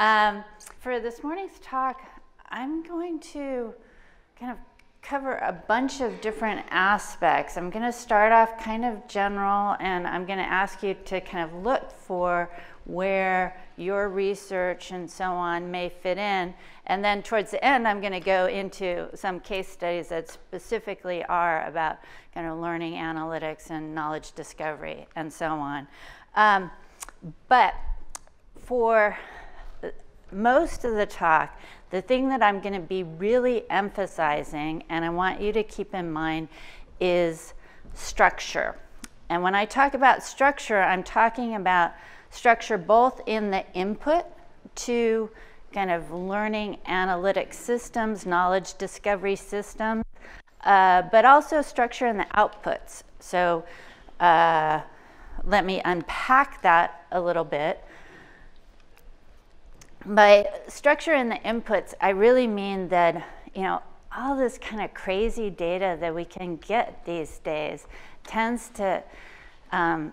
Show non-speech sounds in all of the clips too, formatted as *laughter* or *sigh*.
Um, for this morning's talk, I'm going to kind of cover a bunch of different aspects. I'm going to start off kind of general, and I'm going to ask you to kind of look for where your research and so on may fit in. And then towards the end, I'm going to go into some case studies that specifically are about kind of learning analytics and knowledge discovery and so on. Um, but for most of the talk, the thing that I'm going to be really emphasizing, and I want you to keep in mind, is structure. And when I talk about structure, I'm talking about structure both in the input to kind of learning analytic systems, knowledge discovery systems, uh, but also structure in the outputs. So uh, let me unpack that a little bit. By structure in the inputs, I really mean that, you know, all this kind of crazy data that we can get these days tends to um,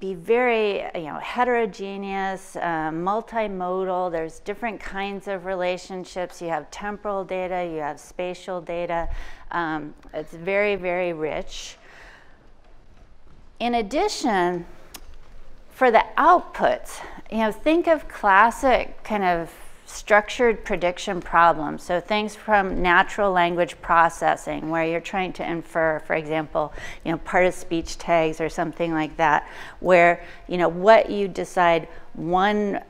be very you know heterogeneous, uh, multimodal. There's different kinds of relationships. You have temporal data, you have spatial data. Um, it's very very rich. In addition, for the outputs, you know, think of classic kind of structured prediction problems. So things from natural language processing where you're trying to infer, for example, you know, part of speech tags or something like that, where, you know, what you decide one uh,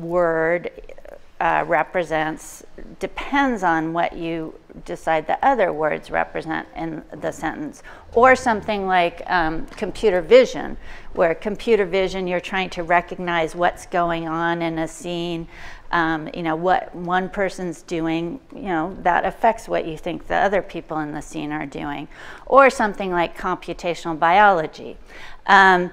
word uh, represents depends on what you decide the other words represent in the sentence. Or something like um, computer vision, where computer vision, you're trying to recognize what's going on in a scene um, you know, what one person's doing, you know, that affects what you think the other people in the scene are doing. Or something like computational biology. Um,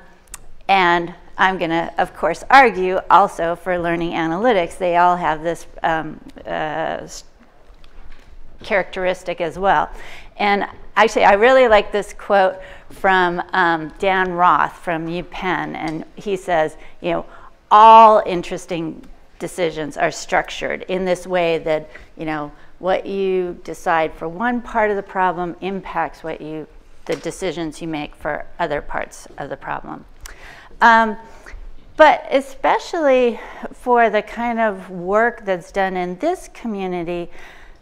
and I'm going to, of course, argue also for learning analytics. They all have this um, uh, characteristic as well. And actually, I really like this quote from um, Dan Roth from UPenn. And he says, you know, all interesting decisions are structured in this way that, you know, what you decide for one part of the problem impacts what you, the decisions you make for other parts of the problem. Um, but especially for the kind of work that's done in this community,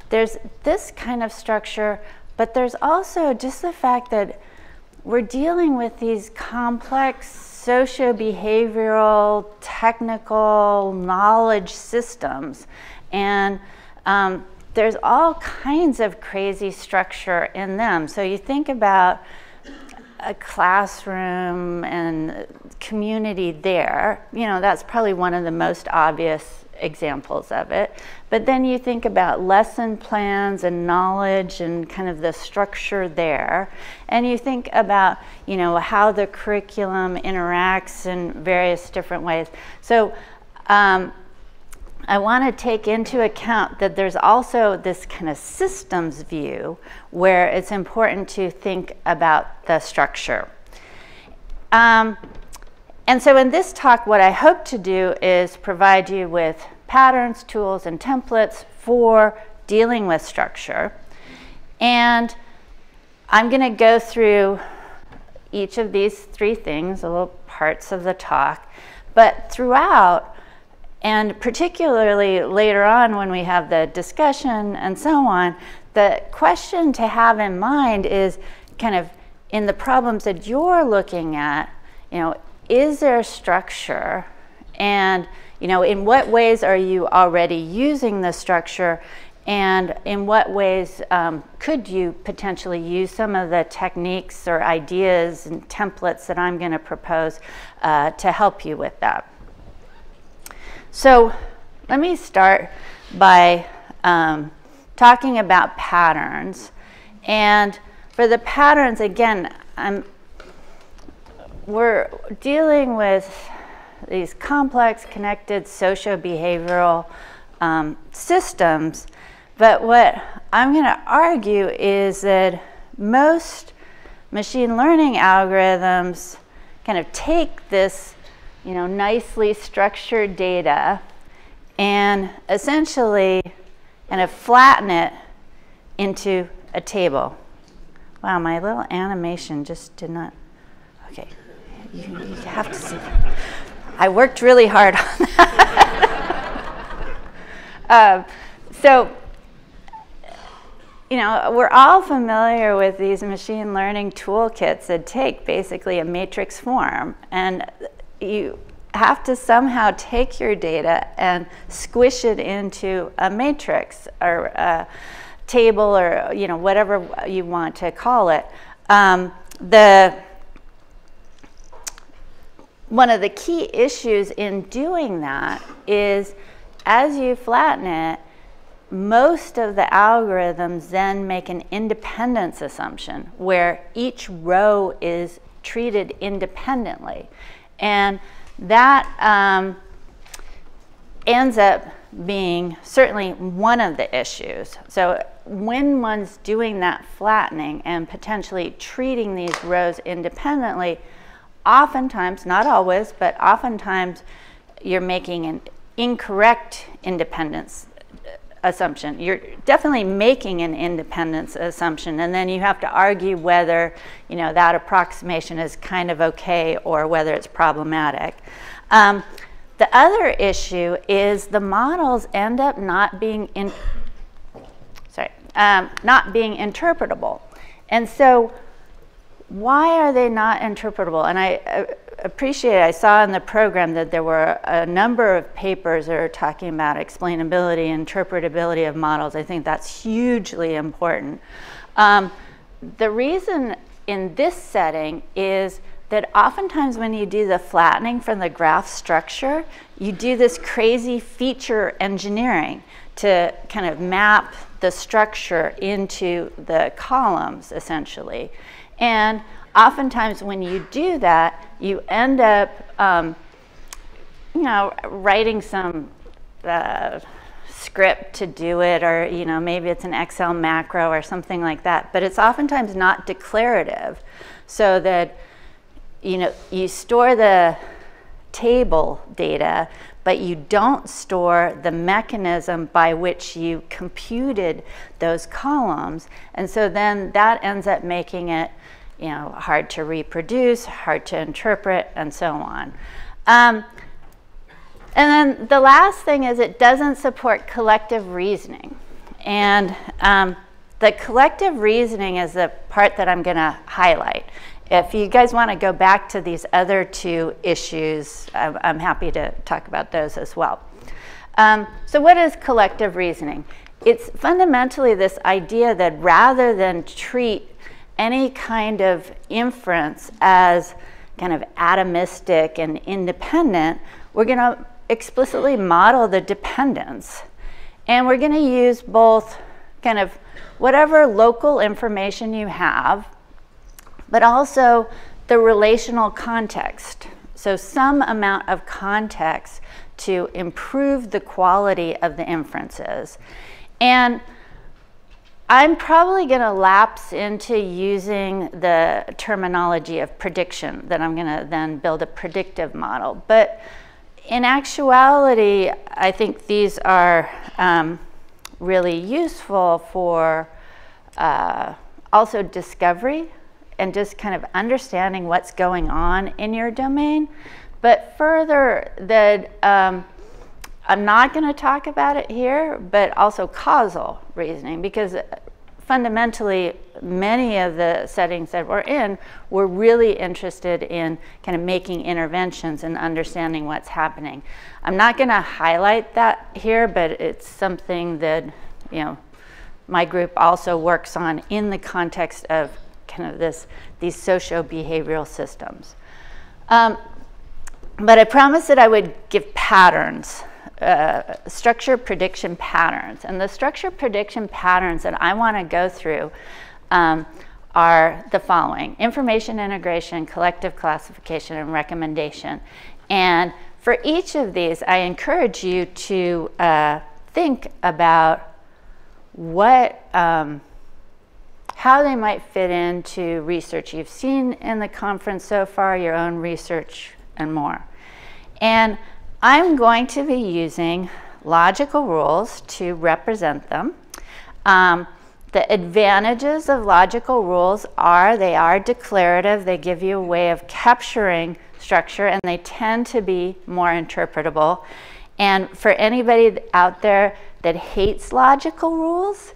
there's this kind of structure, but there's also just the fact that we're dealing with these complex socio-behavioral, technical knowledge systems. And um, there's all kinds of crazy structure in them. So you think about a classroom and community there, you know, that's probably one of the most obvious examples of it. But then you think about lesson plans and knowledge and kind of the structure there. And you think about, you know, how the curriculum interacts in various different ways. So um, I want to take into account that there's also this kind of systems view where it's important to think about the structure. Um, and so in this talk, what I hope to do is provide you with patterns, tools, and templates for dealing with structure. And I'm going to go through each of these three things, the little parts of the talk. But throughout, and particularly later on when we have the discussion and so on, the question to have in mind is kind of in the problems that you're looking at, you know, is there structure? And you know, in what ways are you already using the structure? And in what ways um, could you potentially use some of the techniques or ideas and templates that I'm going to propose uh, to help you with that? So let me start by um, talking about patterns. And for the patterns, again, I'm we're dealing with these complex, connected socio-behavioral um, systems. But what I'm going to argue is that most machine learning algorithms kind of take this, you know, nicely structured data and essentially kind of flatten it into a table. Wow, my little animation just did not. You, you have to see. I worked really hard on that. *laughs* um, so, you know, we're all familiar with these machine learning toolkits that take basically a matrix form, and you have to somehow take your data and squish it into a matrix or a table or you know whatever you want to call it. Um, the one of the key issues in doing that is as you flatten it, most of the algorithms then make an independence assumption where each row is treated independently. And that um, ends up being certainly one of the issues. So when one's doing that flattening and potentially treating these rows independently, oftentimes, not always, but oftentimes you're making an incorrect independence assumption. You're definitely making an independence assumption, and then you have to argue whether you know that approximation is kind of okay or whether it's problematic. Um, the other issue is the models end up not being in, sorry, um, not being interpretable, and so why are they not interpretable? And I uh, appreciate, I saw in the program that there were a number of papers that are talking about explainability, interpretability of models. I think that's hugely important. Um, the reason in this setting is that oftentimes when you do the flattening from the graph structure, you do this crazy feature engineering to kind of map the structure into the columns essentially. And oftentimes when you do that, you end up, um, you know, writing some uh, script to do it, or you know, maybe it's an Excel macro or something like that. But it's oftentimes not declarative, so that you know you store the table data, but you don't store the mechanism by which you computed those columns. And so then that ends up making it you know, hard to reproduce, hard to interpret, and so on. Um, and then the last thing is it doesn't support collective reasoning. And um, the collective reasoning is the part that I'm going to highlight. If you guys want to go back to these other two issues, I'm, I'm happy to talk about those as well. Um, so, what is collective reasoning? It's fundamentally this idea that rather than treat any kind of inference as kind of atomistic and independent, we're going to explicitly model the dependence. And we're going to use both kind of whatever local information you have, but also the relational context. So, some amount of context to improve the quality of the inferences. And I'm probably going to lapse into using the terminology of prediction, that I'm going to then build a predictive model. But in actuality, I think these are um, really useful for uh, also discovery and just kind of understanding what's going on in your domain. But further, that um, I'm not going to talk about it here, but also causal reasoning, because fundamentally, many of the settings that we're in, we're really interested in kind of making interventions and understanding what's happening. I'm not going to highlight that here, but it's something that, you know, my group also works on in the context of kind of this, these socio-behavioral systems. Um, but I promised that I would give patterns uh, structure prediction patterns. And the structure prediction patterns that I want to go through um, are the following information integration, collective classification, and recommendation. And for each of these, I encourage you to uh, think about what, um, how they might fit into research you've seen in the conference so far, your own research, and more. And I'm going to be using logical rules to represent them. Um, the advantages of logical rules are they are declarative, they give you a way of capturing structure, and they tend to be more interpretable. And for anybody out there that hates logical rules,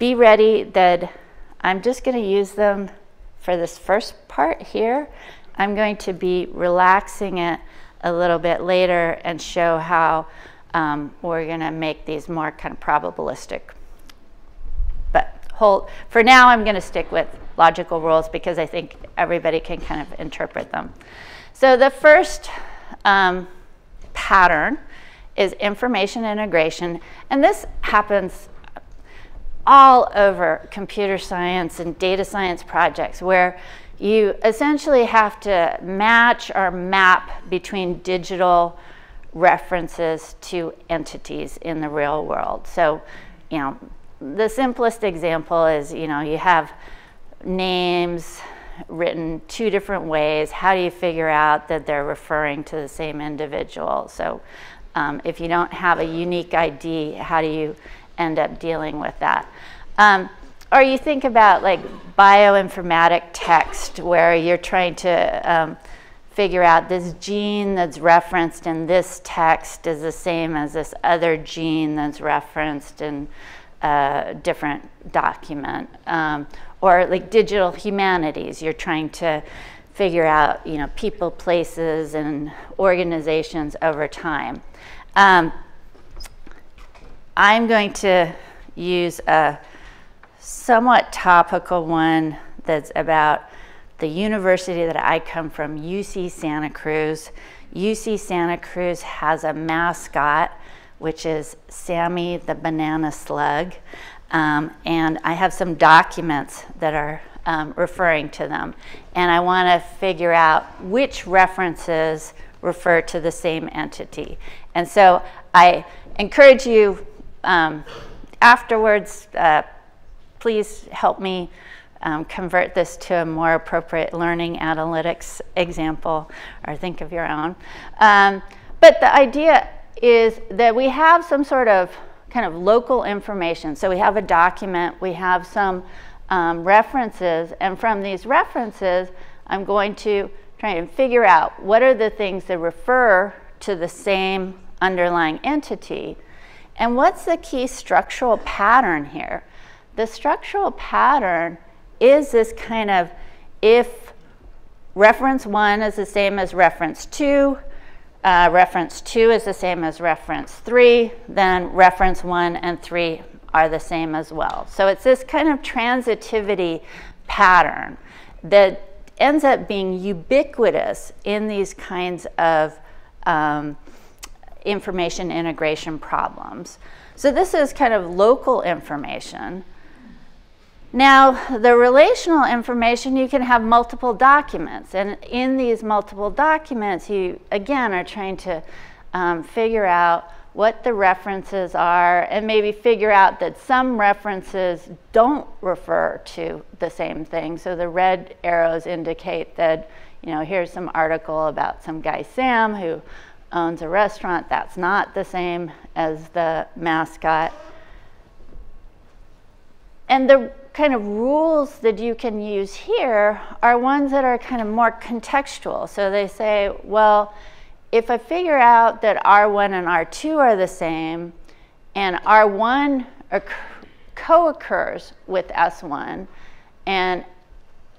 be ready that I'm just going to use them for this first part here. I'm going to be relaxing it a little bit later and show how um, we're going to make these more kind of probabilistic. But hold, for now, I'm going to stick with logical rules because I think everybody can kind of interpret them. So the first um, pattern is information integration, and this happens all over computer science and data science projects where you essentially have to match or map between digital references to entities in the real world. So, you know, the simplest example is, you know, you have names written two different ways. How do you figure out that they're referring to the same individual? So um, if you don't have a unique ID, how do you end up dealing with that? Um, or you think about like bioinformatic text where you're trying to um, figure out this gene that's referenced in this text is the same as this other gene that's referenced in a different document. Um, or like digital humanities, you're trying to figure out, you know, people, places, and organizations over time. Um, I'm going to use a somewhat topical one that's about the university that I come from, UC Santa Cruz. UC Santa Cruz has a mascot, which is Sammy the banana slug. Um, and I have some documents that are um, referring to them. And I want to figure out which references refer to the same entity. And so I encourage you um, afterwards, uh, please help me um, convert this to a more appropriate learning analytics example or think of your own. Um, but the idea is that we have some sort of kind of local information. So we have a document, we have some um, references, and from these references, I'm going to try and figure out what are the things that refer to the same underlying entity. And what's the key structural pattern here? The structural pattern is this kind of if reference one is the same as reference two, uh, reference two is the same as reference three, then reference one and three are the same as well. So it's this kind of transitivity pattern that ends up being ubiquitous in these kinds of um, information integration problems. So this is kind of local information. Now, the relational information, you can have multiple documents. And in these multiple documents, you, again, are trying to um, figure out what the references are and maybe figure out that some references don't refer to the same thing. So the red arrows indicate that, you know, here's some article about some guy Sam who owns a restaurant. That's not the same as the mascot. And the kind of rules that you can use here are ones that are kind of more contextual. So they say, well, if I figure out that R1 and R2 are the same, and R1 co-occurs with S1, and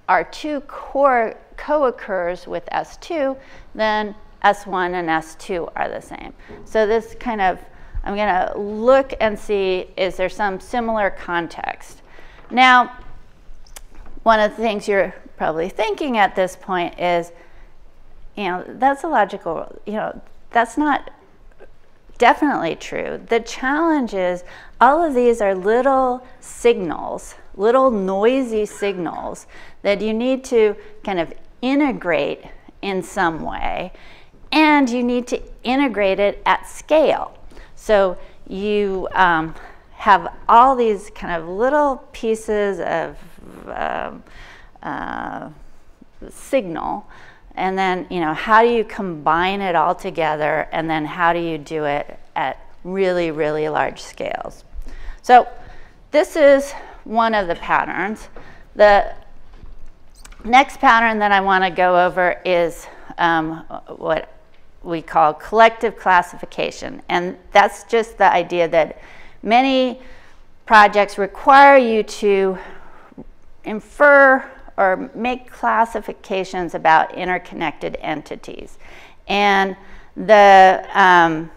R2 co-occurs with S2, then S1 and S2 are the same. So this kind of, I'm going to look and see, is there some similar context? Now, one of the things you're probably thinking at this point is, you know, that's a logical, you know, that's not definitely true. The challenge is all of these are little signals, little noisy signals that you need to kind of integrate in some way and you need to integrate it at scale. So you um, have all these kind of little pieces of um, uh, signal and then you know how do you combine it all together and then how do you do it at really, really large scales. So this is one of the patterns. The next pattern that I want to go over is um, what we call collective classification. And that's just the idea that many projects require you to infer or make classifications about interconnected entities. And the um,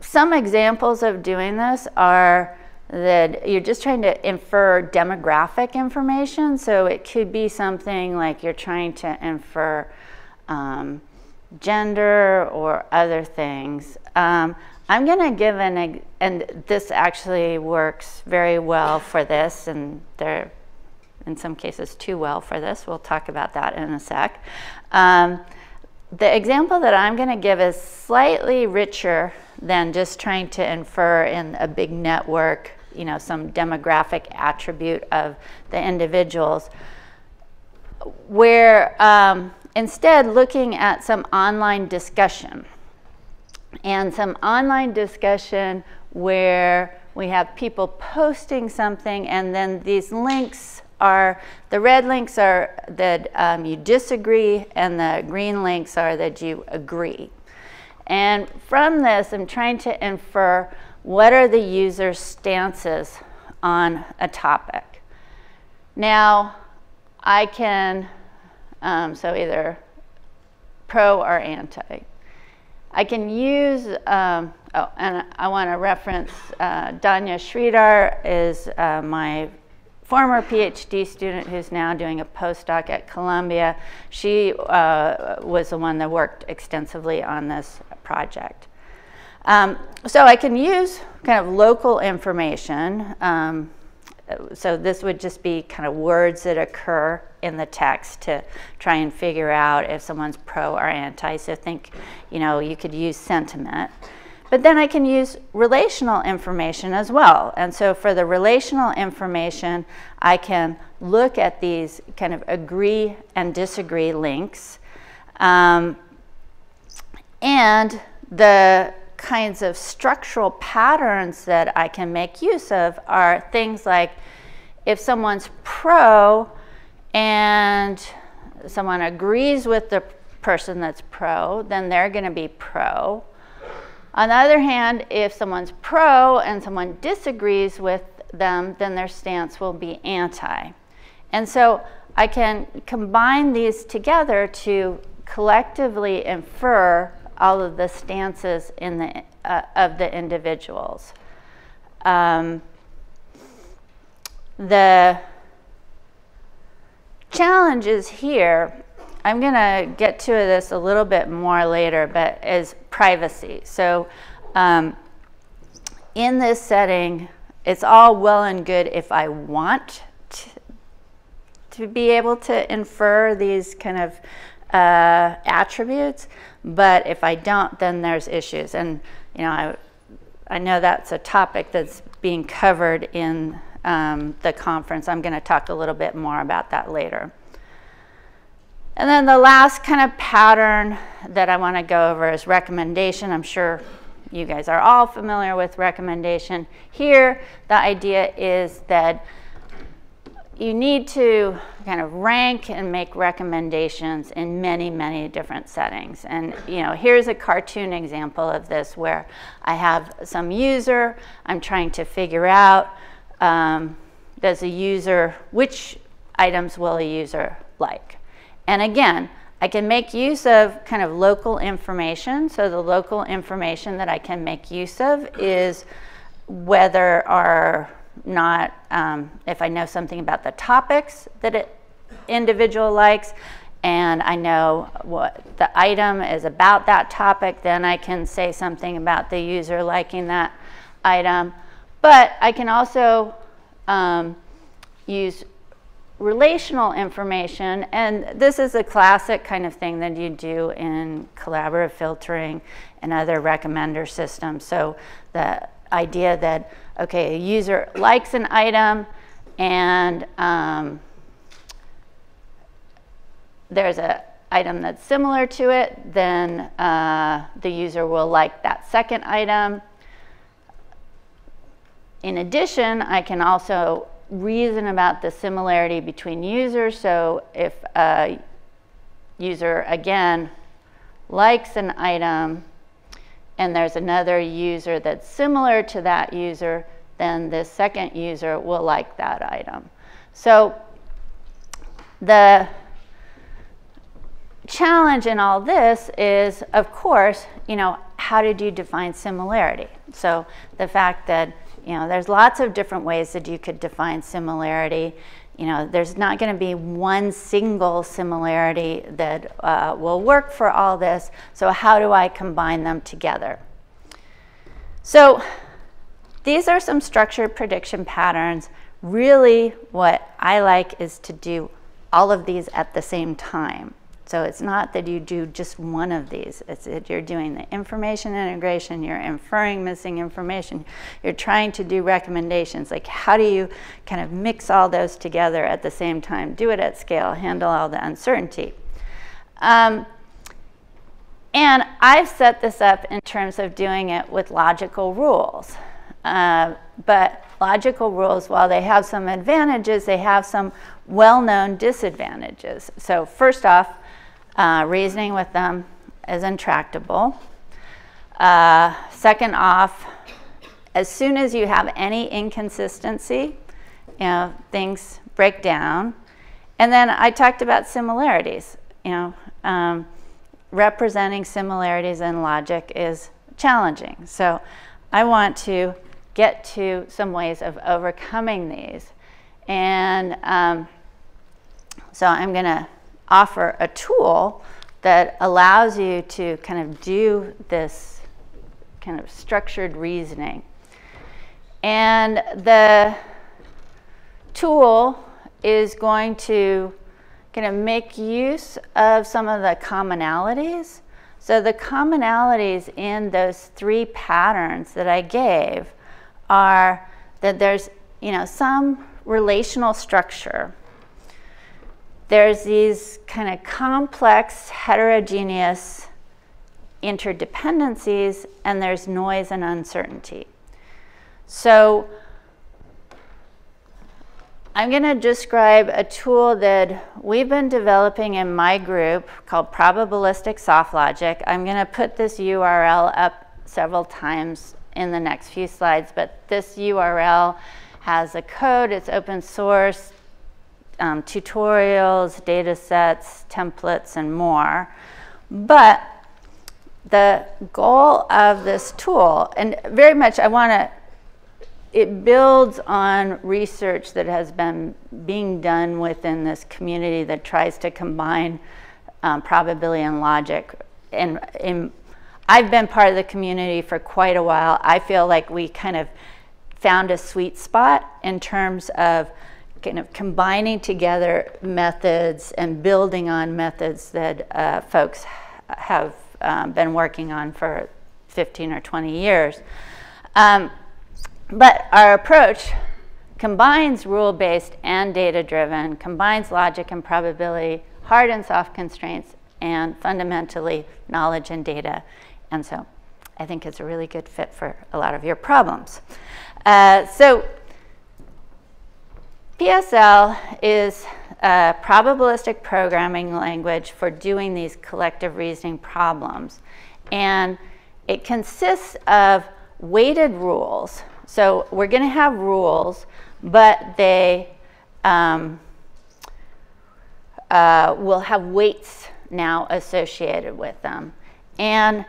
some examples of doing this are that you're just trying to infer demographic information. So it could be something like you're trying to infer um, gender or other things. Um, I'm going to give an, and this actually works very well for this, and there, in some cases, too well for this. We'll talk about that in a sec. Um, the example that I'm going to give is slightly richer than just trying to infer in a big network you know, some demographic attribute of the individuals, where um, instead looking at some online discussion and some online discussion where we have people posting something and then these links are, the red links are that um, you disagree and the green links are that you agree. And from this, I'm trying to infer what are the user's stances on a topic? Now, I can, um, so either pro or anti. I can use, um, oh, and I want to reference uh, Dhanya Sridhar is uh, my former PhD student who's now doing a postdoc at Columbia. She uh, was the one that worked extensively on this project. Um, so I can use kind of local information. Um, so this would just be kind of words that occur in the text to try and figure out if someone's pro or anti. So think, you know, you could use sentiment. But then I can use relational information as well. And so for the relational information, I can look at these kind of agree and disagree links. Um, and the kinds of structural patterns that I can make use of are things like if someone's pro and someone agrees with the person that's pro, then they're going to be pro. On the other hand, if someone's pro and someone disagrees with them, then their stance will be anti. And so I can combine these together to collectively infer all of the stances in the, uh, of the individuals. Um, the challenges here, I'm going to get to this a little bit more later, but is privacy. So um, in this setting, it's all well and good if I want to, to be able to infer these kind of uh, attributes, but if I don't, then there's issues. And you know, I, I know that's a topic that's being covered in um, the conference. I'm going to talk a little bit more about that later. And then the last kind of pattern that I want to go over is recommendation. I'm sure you guys are all familiar with recommendation. Here, the idea is that you need to kind of rank and make recommendations in many, many different settings. And you know, here's a cartoon example of this where I have some user, I'm trying to figure out um, does a user, which items will a user like? And again, I can make use of kind of local information. So the local information that I can make use of is whether our not um, if I know something about the topics that an individual likes and I know what the item is about that topic, then I can say something about the user liking that item. But I can also um, use relational information, and this is a classic kind of thing that you do in collaborative filtering and other recommender systems. So the idea that okay, a user likes an item and um, there's an item that's similar to it, then uh, the user will like that second item. In addition, I can also reason about the similarity between users. So if a user, again, likes an item and there's another user that's similar to that user, then this second user will like that item. So the challenge in all this is, of course, you know, how did you define similarity? So the fact that, you know, there's lots of different ways that you could define similarity. You know, there's not going to be one single similarity that uh, will work for all this. So how do I combine them together? So these are some structured prediction patterns. Really, what I like is to do all of these at the same time. So it's not that you do just one of these. It's that you're doing the information integration, you're inferring missing information, you're trying to do recommendations. Like how do you kind of mix all those together at the same time, do it at scale, handle all the uncertainty. Um, and I've set this up in terms of doing it with logical rules. Uh, but logical rules, while they have some advantages, they have some well-known disadvantages. So first off, uh, reasoning with them is intractable. Uh, second off, as soon as you have any inconsistency, you know, things break down. And then I talked about similarities. You know, um, representing similarities in logic is challenging. So I want to get to some ways of overcoming these. And um, so I'm going to offer a tool that allows you to kind of do this kind of structured reasoning. And the tool is going to kind of make use of some of the commonalities. So the commonalities in those three patterns that I gave are that there's, you know, some relational structure there's these kind of complex, heterogeneous interdependencies, and there's noise and uncertainty. So I'm going to describe a tool that we've been developing in my group called Probabilistic Soft Logic. I'm going to put this URL up several times in the next few slides, but this URL has a code, it's open source, um, tutorials, data sets, templates, and more. But the goal of this tool, and very much I want to, it builds on research that has been being done within this community that tries to combine um, probability and logic. And, and I've been part of the community for quite a while. I feel like we kind of found a sweet spot in terms of kind of combining together methods and building on methods that uh, folks have um, been working on for 15 or 20 years. Um, but our approach combines rule-based and data-driven, combines logic and probability, hard and soft constraints, and fundamentally knowledge and data. And so I think it's a really good fit for a lot of your problems. Uh, so PSL is a probabilistic programming language for doing these collective reasoning problems. And it consists of weighted rules. So we're going to have rules, but they um, uh, will have weights now associated with them. And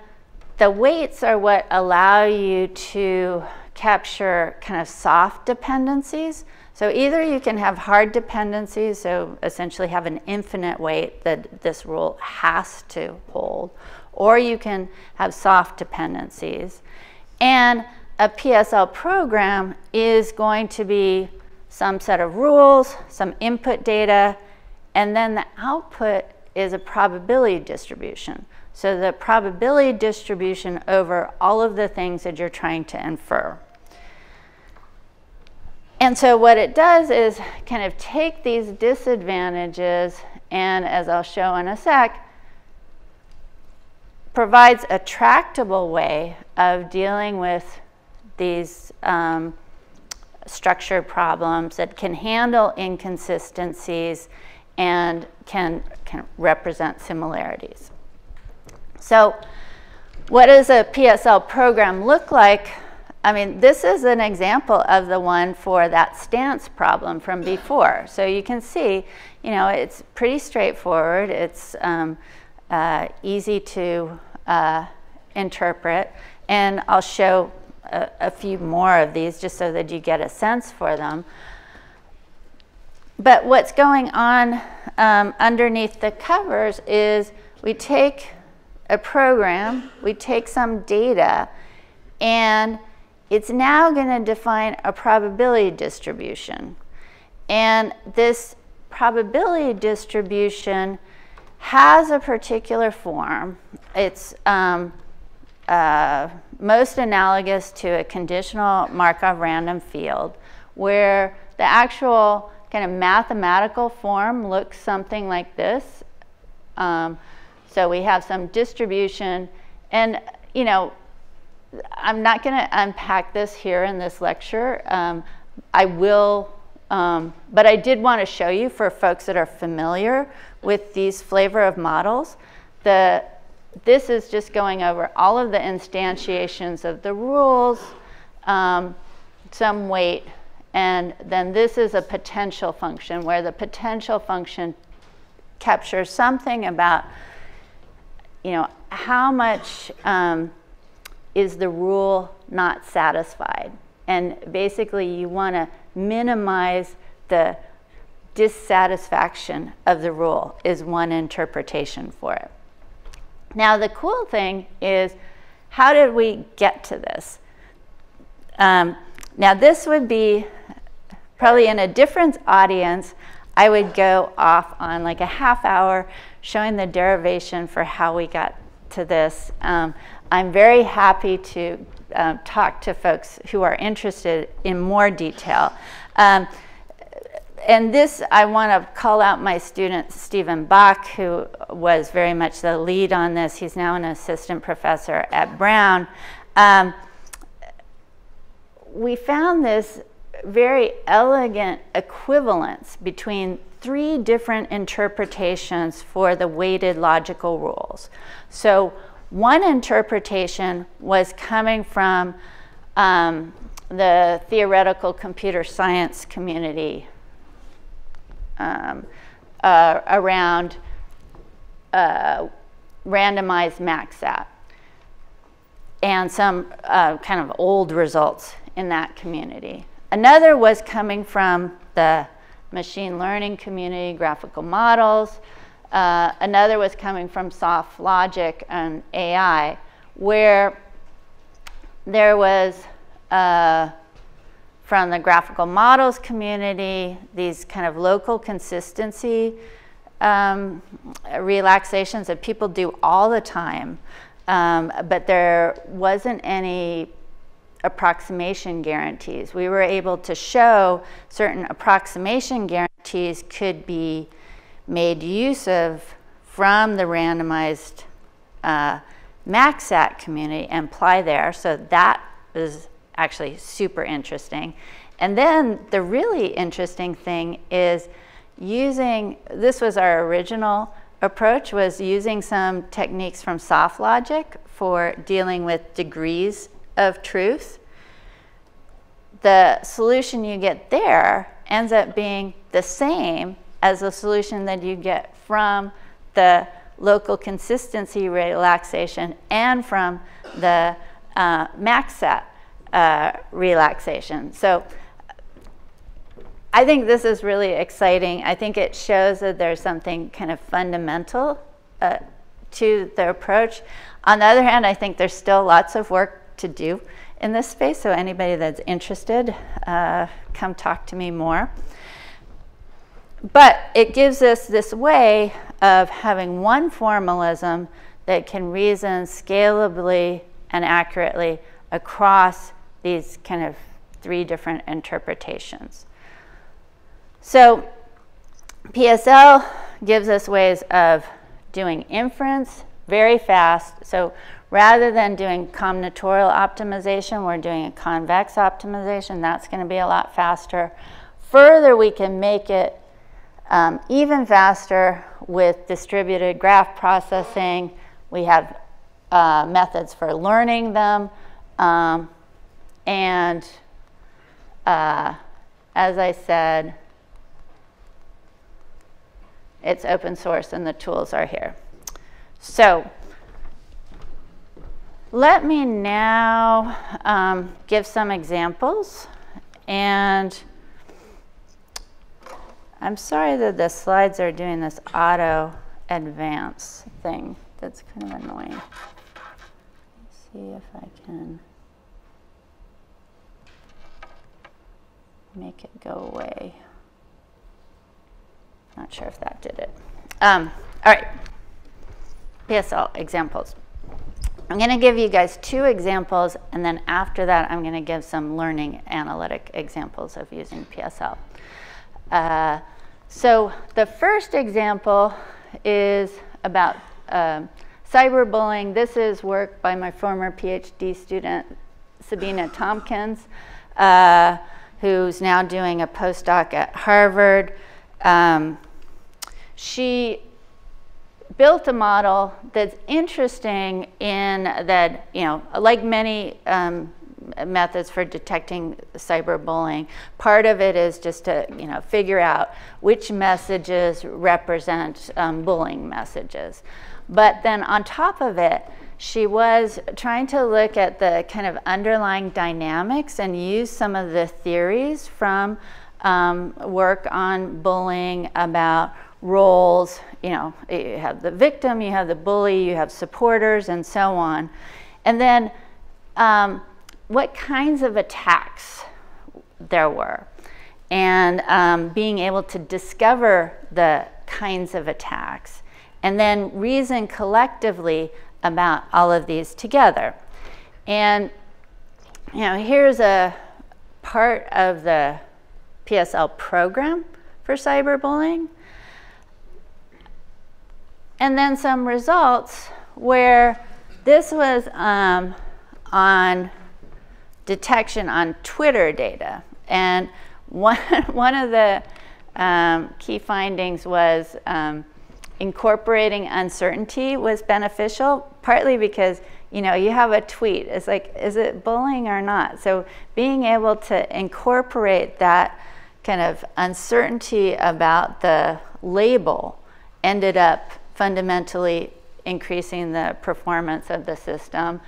the weights are what allow you to capture kind of soft dependencies. So either you can have hard dependencies, so essentially have an infinite weight that this rule has to hold, or you can have soft dependencies. And a PSL program is going to be some set of rules, some input data, and then the output is a probability distribution. So the probability distribution over all of the things that you're trying to infer. And so what it does is kind of take these disadvantages and as I'll show in a sec, provides a tractable way of dealing with these um, structured problems that can handle inconsistencies and can, can represent similarities. So what does a PSL program look like? I mean, this is an example of the one for that stance problem from before. So you can see, you know, it's pretty straightforward. It's um, uh, easy to uh, interpret. And I'll show a, a, few more of these just so that you get a sense for them. But what's going on um, underneath the covers is we take a program, we take some data, and it's now going to define a probability distribution. And this probability distribution has a particular form. It's um, uh, most analogous to a conditional Markov random field where the actual kind of mathematical form looks something like this. Um, so we have some distribution and, you know, I'm not going to unpack this here in this lecture. Um, I will, um, but I did want to show you for folks that are familiar with these flavor of models. The, this is just going over all of the instantiations of the rules, um, some weight, and then this is a potential function where the potential function captures something about, you know, how much um, is the rule not satisfied? And basically you want to minimize the dissatisfaction of the rule is one interpretation for it. Now the cool thing is how did we get to this? Um, now this would be probably in a different audience, I would go off on like a half hour showing the derivation for how we got to this. Um, I'm very happy to uh, talk to folks who are interested in more detail. Um, and this, I want to call out my student, Stephen Bach, who was very much the lead on this. He's now an assistant professor at Brown. Um, we found this very elegant equivalence between three different interpretations for the weighted logical rules. So one interpretation was coming from um, the theoretical computer science community um, uh, around uh, randomized MaxSat and some uh, kind of old results in that community. Another was coming from the machine learning community, graphical models, uh, another was coming from soft logic and AI, where there was uh, from the graphical models community, these kind of local consistency um, relaxations that people do all the time. Um, but there wasn't any approximation guarantees. We were able to show certain approximation guarantees could be made use of from the randomized uh, MaxSat community and apply there. So that is actually super interesting. And then the really interesting thing is using, this was our original approach, was using some techniques from soft logic for dealing with degrees of truth. The solution you get there ends up being the same as a solution that you get from the local consistency relaxation and from the uh, MaxSat uh, relaxation. So I think this is really exciting. I think it shows that there's something kind of fundamental uh, to the approach. On the other hand, I think there's still lots of work to do in this space. So anybody that's interested, uh, come talk to me more. But it gives us this way of having one formalism that can reason scalably and accurately across these kind of three different interpretations. So PSL gives us ways of doing inference very fast. So rather than doing combinatorial optimization, we're doing a convex optimization. That's going to be a lot faster. Further, we can make it um, even faster with distributed graph processing. We have uh, methods for learning them. Um, and uh, as I said, it's open source and the tools are here. So let me now um, give some examples. And I'm sorry that the slides are doing this auto advance thing. That's kind of annoying. Let's see if I can make it go away. Not sure if that did it. Um, all right, PSL examples. I'm going to give you guys two examples, and then after that, I'm going to give some learning analytic examples of using PSL. Uh, so the first example is about uh, cyberbullying. This is work by my former PhD student, Sabina Tomkins, uh, who's now doing a postdoc at Harvard. Um, she built a model that's interesting in that, you know, like many um, methods for detecting cyberbullying, part of it is just to, you know, figure out which messages represent um, bullying messages. But then on top of it, she was trying to look at the kind of underlying dynamics and use some of the theories from um, work on bullying about roles. You know, you have the victim, you have the bully, you have supporters, and so on. And then um, what kinds of attacks there were. And um, being able to discover the kinds of attacks and then reason collectively about all of these together. And you know, here's a part of the PSL program for cyberbullying and then some results where this was um, on detection on Twitter data. And one, *laughs* one of the um, key findings was um, incorporating uncertainty was beneficial, partly because you know you have a tweet. It's like, is it bullying or not? So being able to incorporate that kind of uncertainty about the label ended up fundamentally increasing the performance of the system.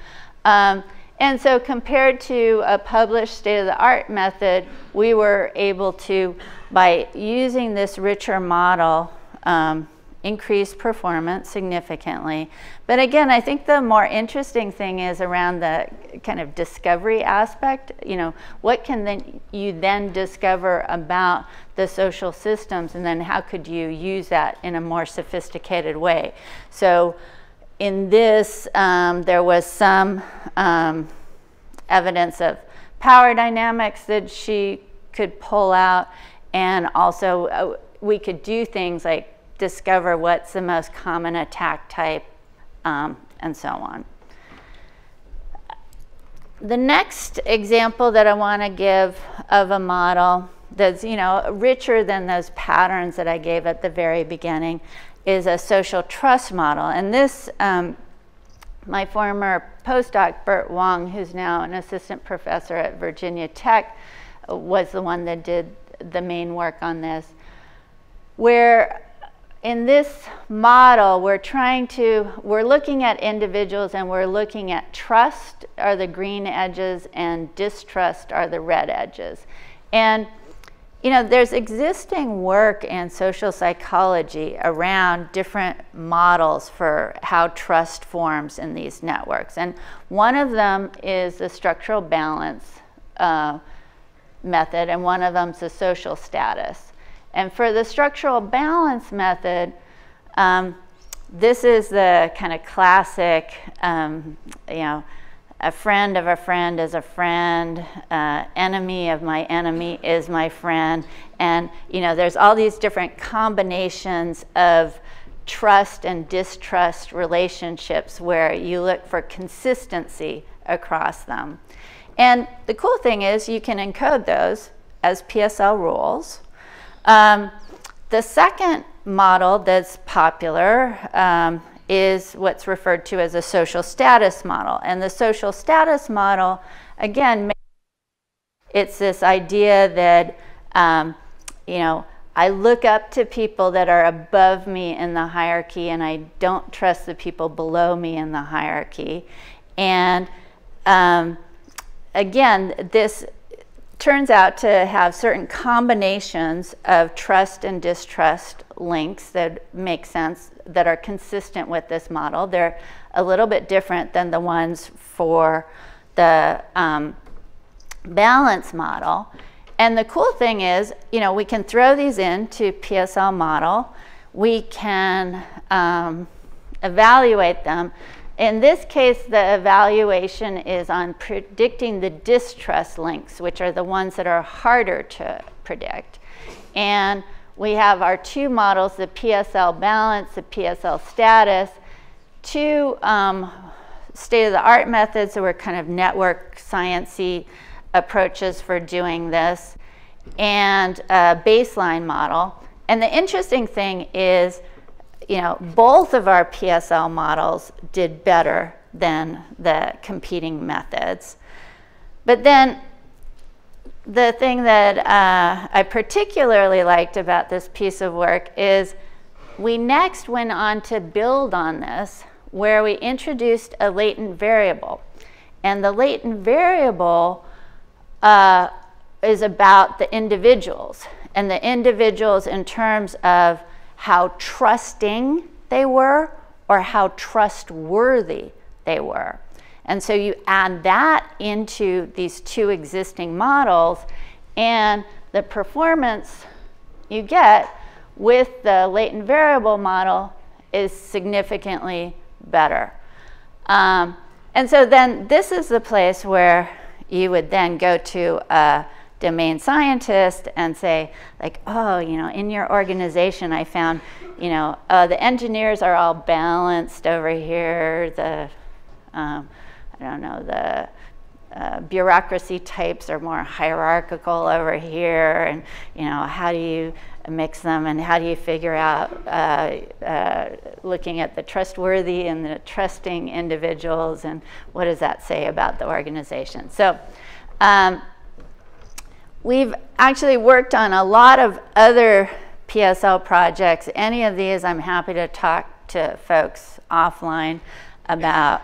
Um, and so compared to a published state-of-the-art method, we were able to, by using this richer model, um, increase performance significantly. But again, I think the more interesting thing is around the kind of discovery aspect. You know, what can then you then discover about the social systems and then how could you use that in a more sophisticated way? So in this, um, there was some um, evidence of power dynamics that she could pull out and also uh, we could do things like discover what's the most common attack type, um, and so on. The next example that I want to give of a model that's you know richer than those patterns that I gave at the very beginning is a social trust model. And this, um, my former postdoc, Bert Huang, who's now an assistant professor at Virginia Tech, was the one that did the main work on this, where in this model, we're trying to, we're looking at individuals and we're looking at trust are the green edges and distrust are the red edges. And, you know, there's existing work in social psychology around different models for how trust forms in these networks. And one of them is the structural balance uh, method, and one of them is the social status. And for the structural balance method, um, this is the kind of classic, um, you know, a friend of a friend is a friend, uh, enemy of my enemy is my friend. And, you know, there's all these different combinations of trust and distrust relationships where you look for consistency across them. And the cool thing is you can encode those as PSL rules. Um, the second model that's popular um, is what's referred to as a social status model. And the social status model, again, it's this idea that, um, you know, I look up to people that are above me in the hierarchy and I don't trust the people below me in the hierarchy. And um, again, this turns out to have certain combinations of trust and distrust links that make sense, that are consistent with this model. They're a little bit different than the ones for the um, balance model. And the cool thing is, you know, we can throw these into PSL model. We can um, evaluate them. In this case, the evaluation is on predicting the distrust links, which are the ones that are harder to predict. And we have our two models, the PSL balance, the PSL status, two um, state-of-the-art methods that were kind of network sciencey approaches for doing this and a baseline model. And the interesting thing is, you know, both of our PSL models did better than the competing methods. But then the thing that uh, I particularly liked about this piece of work is we next went on to build on this where we introduced a latent variable. And the latent variable uh, is about the individuals and the individuals in terms of how trusting they were or how trustworthy they were. And so you add that into these two existing models, and the performance you get with the latent variable model is significantly better. Um, and so then this is the place where you would then go to a domain scientist and say like oh you know in your organization i found you know uh, the engineers are all balanced over here the um, i don't know the uh, bureaucracy types are more hierarchical over here and you know how do you mix them and how do you figure out uh, uh, looking at the trustworthy and the trusting individuals and what does that say about the organization? So um, we've actually worked on a lot of other PSL projects. Any of these I'm happy to talk to folks offline about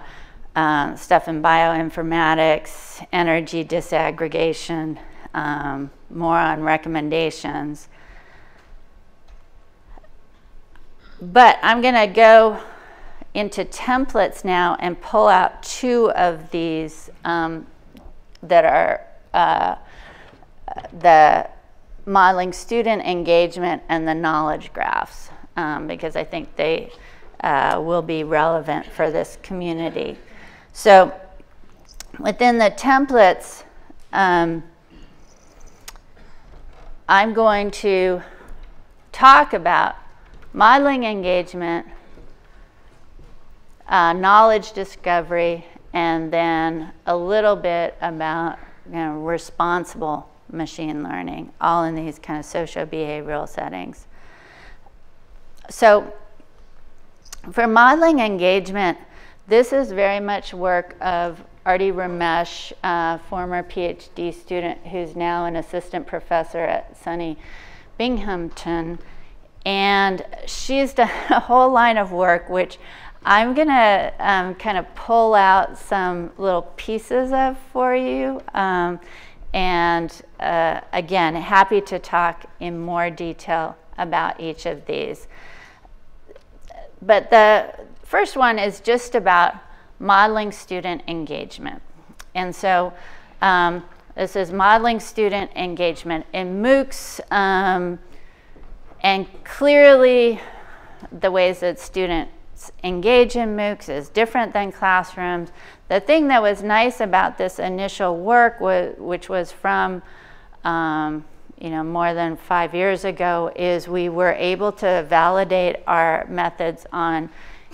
um, stuff in bioinformatics, energy disaggregation, um, more on recommendations. But I'm going to go into templates now and pull out two of these um, that are uh, the modeling student engagement and the knowledge graphs um, because I think they uh, will be relevant for this community. So within the templates, um, I'm going to talk about modeling engagement, uh, knowledge discovery, and then a little bit about you know, responsible machine learning, all in these kind of socio-behavioral settings. So for modeling engagement, this is very much work of Arti Ramesh, uh, former PhD student who's now an assistant professor at SUNY Binghamton. And she's done *laughs* a whole line of work, which I'm going to um, kind of pull out some little pieces of for you. Um, and uh, again, happy to talk in more detail about each of these. But the, First one is just about modeling student engagement. And so um, this is modeling student engagement in MOOCs. Um, and clearly, the ways that students engage in MOOCs is different than classrooms. The thing that was nice about this initial work, which was from um, you know, more than five years ago is we were able to validate our methods on,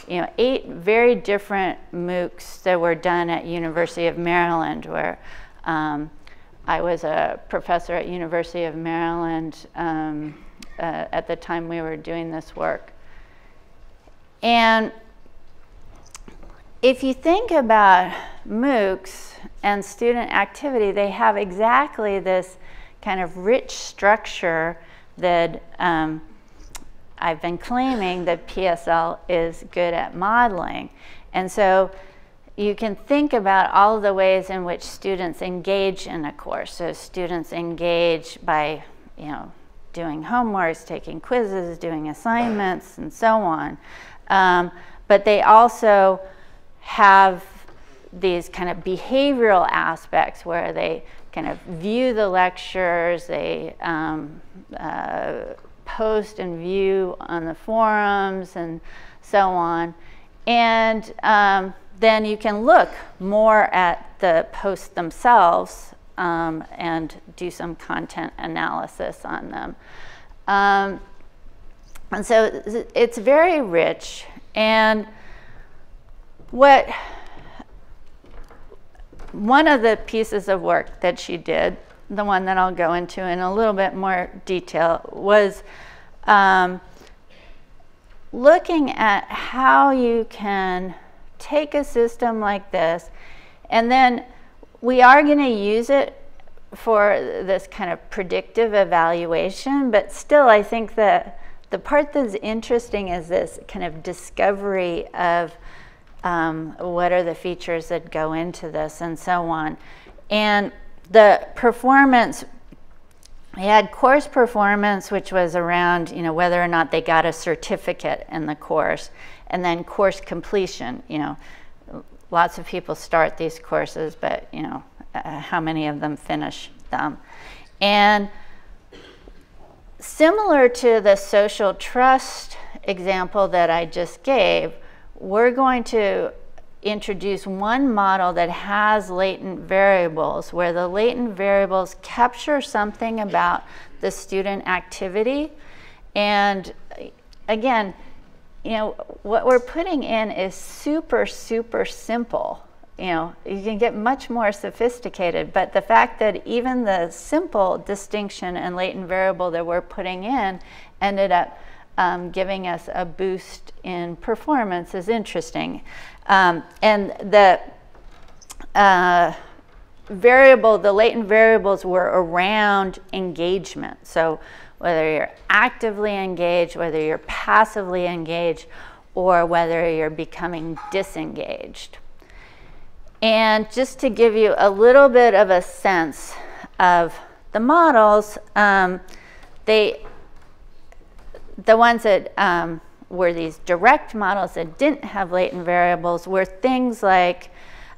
you know, eight very different MOOCs that were done at University of Maryland, where um, I was a professor at University of Maryland um, uh, at the time we were doing this work. And if you think about MOOCs and student activity, they have exactly this kind of rich structure that um, I've been claiming that PSL is good at modeling. And so you can think about all the ways in which students engage in a course. So students engage by, you know, doing homeworks, taking quizzes, doing assignments, and so on. Um, but they also have these kind of behavioral aspects where they kind of view the lectures, they um, uh, post and view on the forums and so on. And um, then you can look more at the posts themselves um, and do some content analysis on them. Um, and so it's very rich. And what one of the pieces of work that she did, the one that I'll go into in a little bit more detail, was um, looking at how you can take a system like this and then we are going to use it for this kind of predictive evaluation, but still I think that the part that's interesting is this kind of discovery of um, what are the features that go into this and so on. And the performance, we had course performance, which was around, you know, whether or not they got a certificate in the course, and then course completion, you know, lots of people start these courses, but, you know, uh, how many of them finish them. And similar to the social trust example that I just gave, we're going to introduce one model that has latent variables, where the latent variables capture something about the student activity. And again, you know, what we're putting in is super, super simple. You know, you can get much more sophisticated, but the fact that even the simple distinction and latent variable that we're putting in ended up um, giving us a boost in performance is interesting. Um, and the uh, variable, the latent variables were around engagement. So whether you're actively engaged, whether you're passively engaged, or whether you're becoming disengaged. And just to give you a little bit of a sense of the models, um, they the ones that um, were these direct models that didn't have latent variables were things like,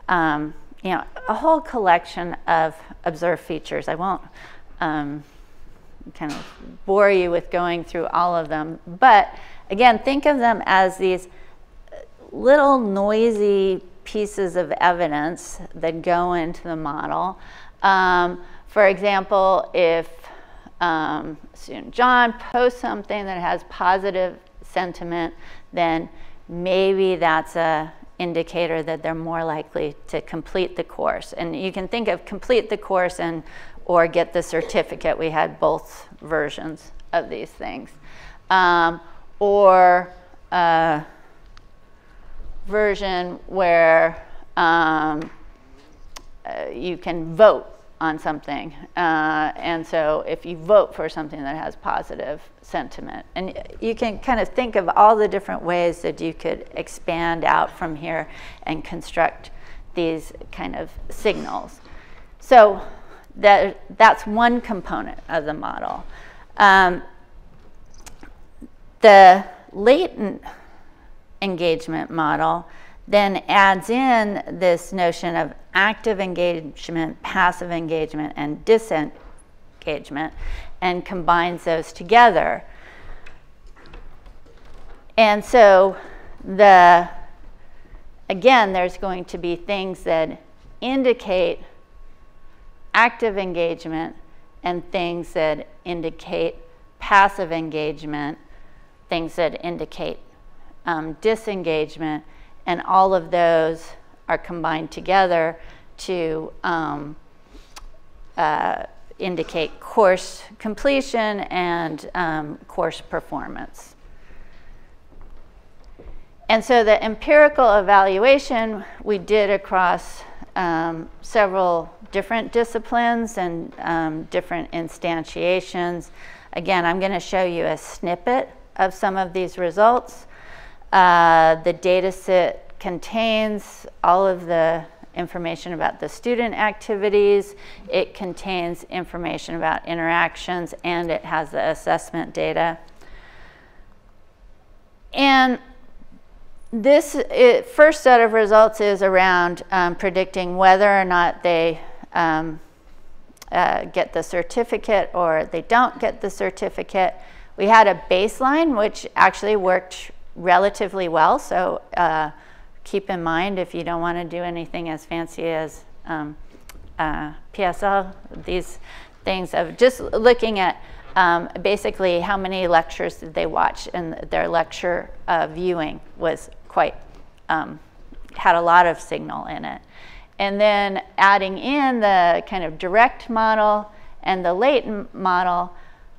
um, you know, a whole collection of observed features. I won't um, kind of bore you with going through all of them, but again, think of them as these little noisy pieces of evidence that go into the model. Um, for example, if um, John posts something that has positive sentiment, then maybe that's a indicator that they're more likely to complete the course. And you can think of complete the course and or get the certificate. We had both versions of these things. Um, or a version where um, uh, you can vote on something. Uh, and so if you vote for something that has positive sentiment, and you can kind of think of all the different ways that you could expand out from here and construct these kind of signals. So that, that's one component of the model. Um, the latent engagement model then adds in this notion of active engagement, passive engagement, and disengagement, and combines those together. And so the again, there's going to be things that indicate active engagement and things that indicate passive engagement, things that indicate um, disengagement, and all of those are combined together to um, uh, indicate course completion and um, course performance. And so the empirical evaluation we did across um, several different disciplines and um, different instantiations. Again, I'm going to show you a snippet of some of these results. Uh, the data set contains all of the information about the student activities. It contains information about interactions and it has the assessment data. And this it, first set of results is around um, predicting whether or not they um, uh, get the certificate or they don't get the certificate. We had a baseline which actually worked relatively well. So uh, keep in mind if you don't want to do anything as fancy as um, uh, PSL, these things of just looking at um, basically how many lectures did they watch and their lecture uh, viewing was quite, um, had a lot of signal in it. And then adding in the kind of direct model and the latent model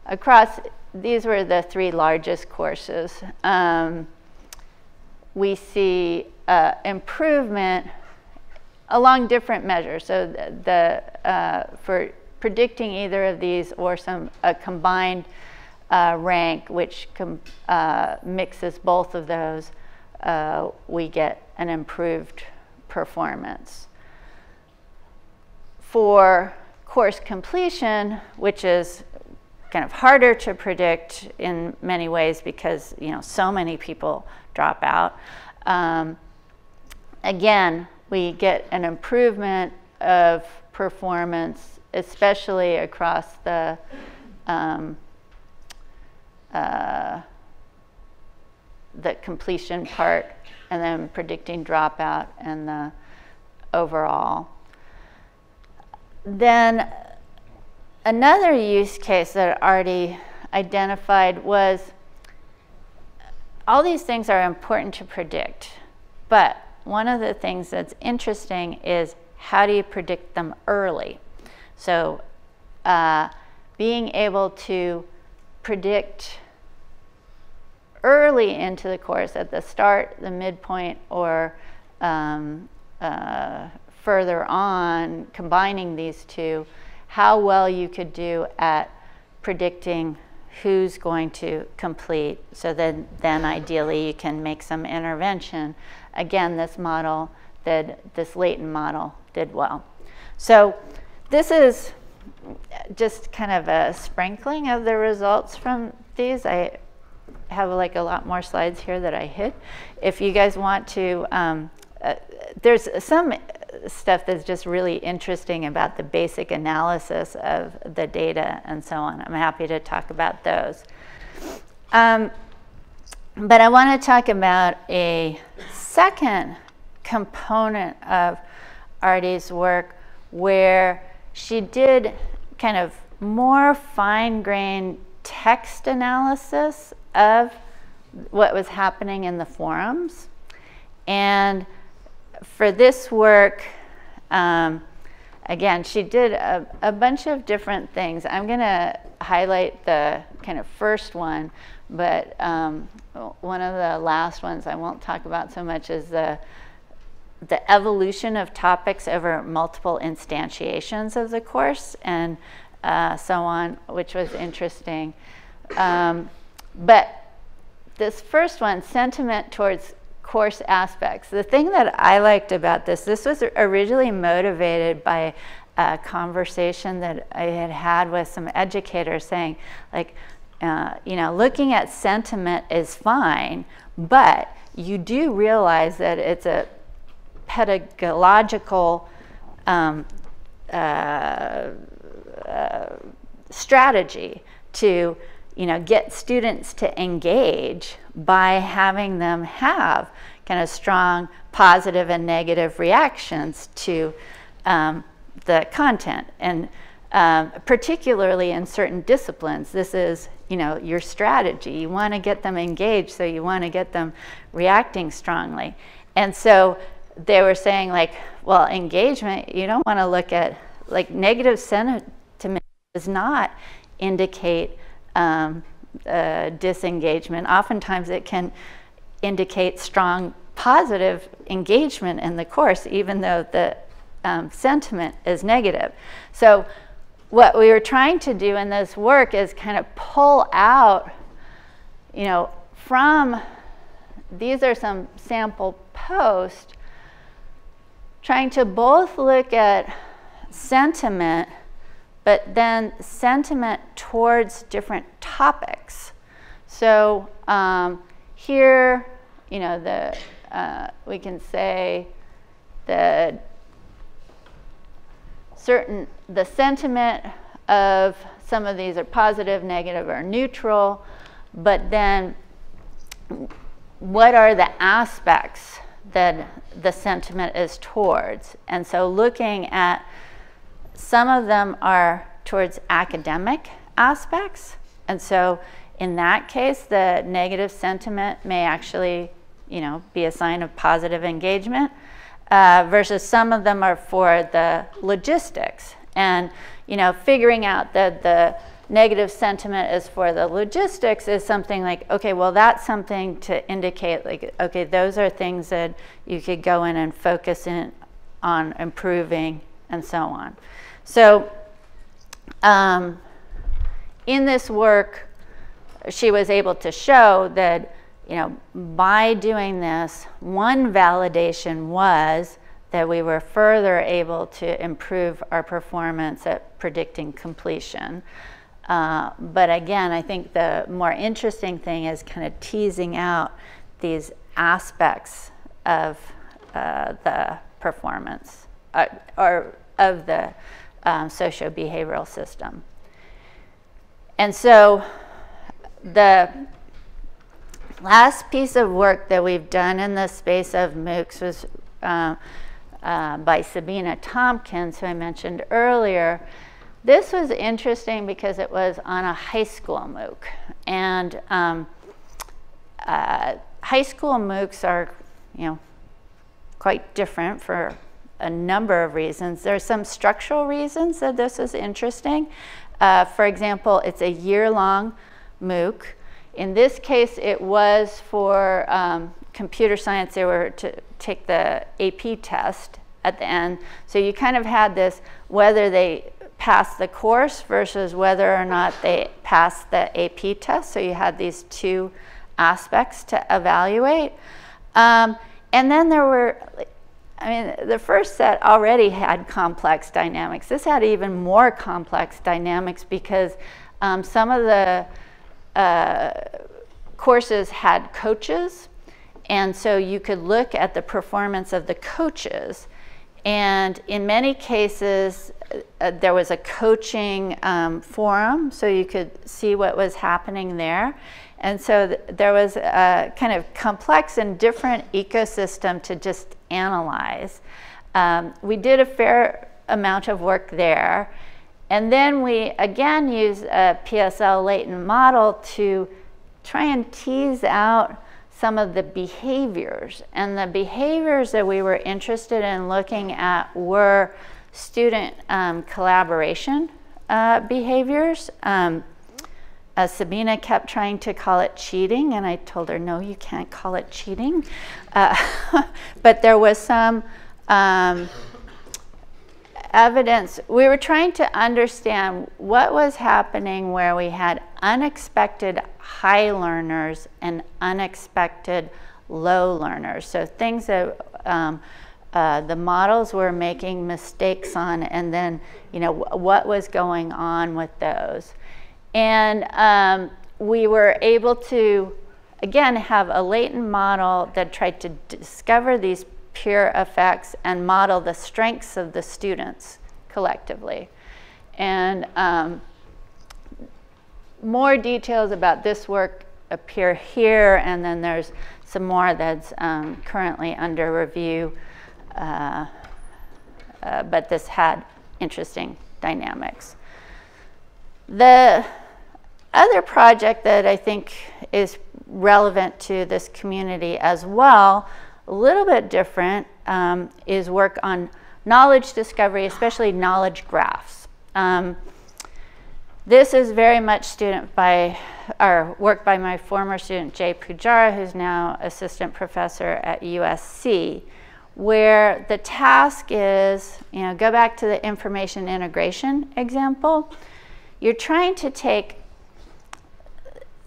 across, these were the three largest courses. Um, we see uh, improvement along different measures. So the, the uh, for predicting either of these or some a combined uh, rank which uh, mixes both of those, uh, we get an improved performance. For course completion, which is kind of harder to predict in many ways because you know so many people drop out. Um, again, we get an improvement of performance, especially across the um, uh, the completion part and then predicting dropout and the overall. Then another use case that I already identified was all these things are important to predict, but one of the things that's interesting is how do you predict them early? So uh, being able to predict early into the course, at the start, the midpoint, or um, uh, further on, combining these two, how well you could do at predicting who's going to complete. So then, then ideally you can make some intervention. Again, this model, did, this latent model did well. So this is just kind of a sprinkling of the results from these. I have like a lot more slides here that I hit. If you guys want to, um, uh, there's some stuff that's just really interesting about the basic analysis of the data and so on. I'm happy to talk about those. Um, but I want to talk about a second component of Arti's work where she did kind of more fine-grained text analysis of what was happening in the forums. And for this work, um, again, she did a, a, bunch of different things. I'm going to highlight the kind of first one, but um, one of the last ones I won't talk about so much is the the evolution of topics over multiple instantiations of the course and uh, so on, which was interesting. Um, but this first one, sentiment towards course aspects. The thing that I liked about this, this was originally motivated by a conversation that I had had with some educators saying, like, uh, you know, looking at sentiment is fine, but you do realize that it's a pedagogical um, uh, uh, strategy to you know, get students to engage by having them have kind of strong positive and negative reactions to um, the content. And um, particularly in certain disciplines. This is, you know, your strategy. You want to get them engaged, so you want to get them reacting strongly. And so they were saying, like, well, engagement, you don't want to look at, like, negative sentiment does not indicate um, uh, disengagement. Oftentimes it can indicate strong positive engagement in the course, even though the um, sentiment is negative. So what we were trying to do in this work is kind of pull out, you know, from, these are some sample posts, trying to both look at sentiment, but then sentiment towards different topics. So um, here, you know, the, uh, we can say the certain, the sentiment of some of these are positive, negative, or neutral, but then what are the aspects that the sentiment is towards? And so looking at some of them are towards academic aspects. And so in that case, the negative sentiment may actually, you know, be a sign of positive engagement uh, versus some of them are for the logistics. And, you know, figuring out that the negative sentiment is for the logistics is something like, okay, well, that's something to indicate, like, okay, those are things that you could go in and focus in on improving and so on. So, um, in this work, she was able to show that you know, by doing this, one validation was that we were further able to improve our performance at predicting completion. Uh, but again, I think the more interesting thing is kind of teasing out these aspects of uh, the performance uh, or of the um, socio-behavioral system. And so the last piece of work that we've done in the space of MOOCs was uh, uh, by Sabina Tomkins, who I mentioned earlier. This was interesting because it was on a high school MOOC. And um, uh, high school MOOCs are, you know, quite different for a number of reasons. There are some structural reasons that this is interesting. Uh, for example, it's a year-long MOOC. In this case, it was for um, computer science. They were to take the AP test at the end. So you kind of had this whether they passed the course versus whether or not they passed the AP test. So you had these two aspects to evaluate. Um, and then there were, I mean, the first set already had complex dynamics. This had even more complex dynamics because um, some of the uh, courses had coaches, and so you could look at the performance of the coaches. And in many cases, uh, there was a coaching um, forum, so you could see what was happening there. And so th there was a kind of complex and different ecosystem to just analyze. Um, we did a fair amount of work there. And then we again use a PSL latent model to try and tease out some of the behaviors. And the behaviors that we were interested in looking at were student um, collaboration uh, behaviors. Um, uh, Sabina kept trying to call it cheating, and I told her, no, you can't call it cheating. Uh, *laughs* but there was some um, evidence, we were trying to understand what was happening where we had unexpected high learners and unexpected low learners. So things that um, uh, the models were making mistakes on and then, you know, what was going on with those. And um, we were able to, again, have a latent model that tried to discover these peer effects and model the strengths of the students collectively. And um, more details about this work appear here, and then there's some more that's um, currently under review. Uh, uh, but this had interesting dynamics. The other project that I think is relevant to this community as well, a little bit different, um, is work on knowledge discovery, especially knowledge graphs. Um, this is very much student by, or work by my former student Jay Pujara, who's now assistant professor at USC, where the task is, you know, go back to the information integration example. You're trying to take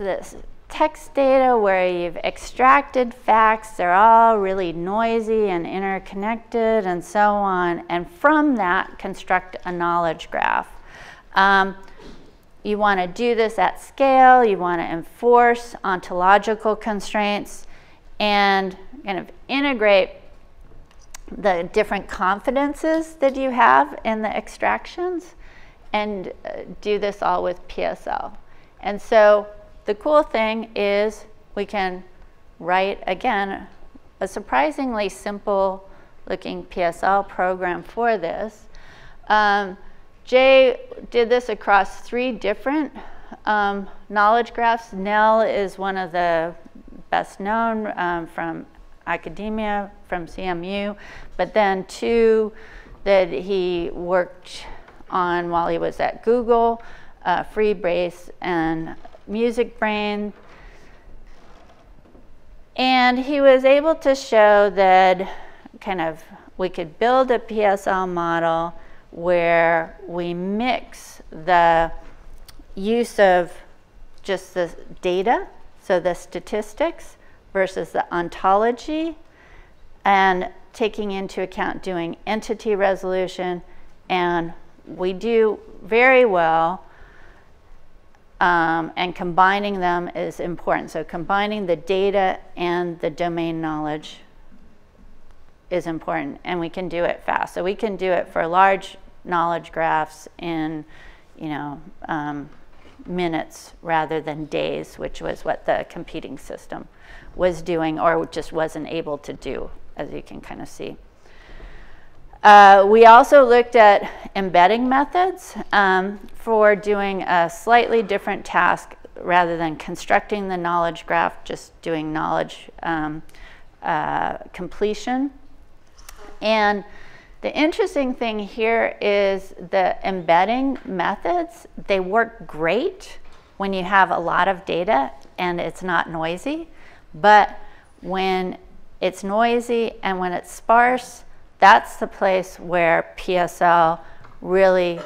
this text data where you've extracted facts, they're all really noisy and interconnected and so on, and from that construct a knowledge graph. Um, you want to do this at scale, you want to enforce ontological constraints, and kind of integrate the different confidences that you have in the extractions and uh, do this all with PSL. And so the cool thing is we can write, again, a surprisingly simple looking PSL program for this. Um, Jay did this across three different um, knowledge graphs. NELL is one of the best known um, from academia, from CMU, but then two that he worked on while he was at Google, uh, Freebase and MusicBrainz. And he was able to show that kind of we could build a PSL model where we mix the use of just the data, so the statistics, versus the ontology, and taking into account doing entity resolution. And we do very well, um, and combining them is important. So combining the data and the domain knowledge is important, and we can do it fast. So we can do it for large knowledge graphs in, you know, um, minutes rather than days, which was what the competing system was doing or just wasn't able to do, as you can kind of see. Uh, we also looked at embedding methods um, for doing a slightly different task rather than constructing the knowledge graph, just doing knowledge um, uh, completion. And the interesting thing here is the embedding methods, they work great when you have a lot of data and it's not noisy, but when it's noisy and when it's sparse, that's the place where PSL really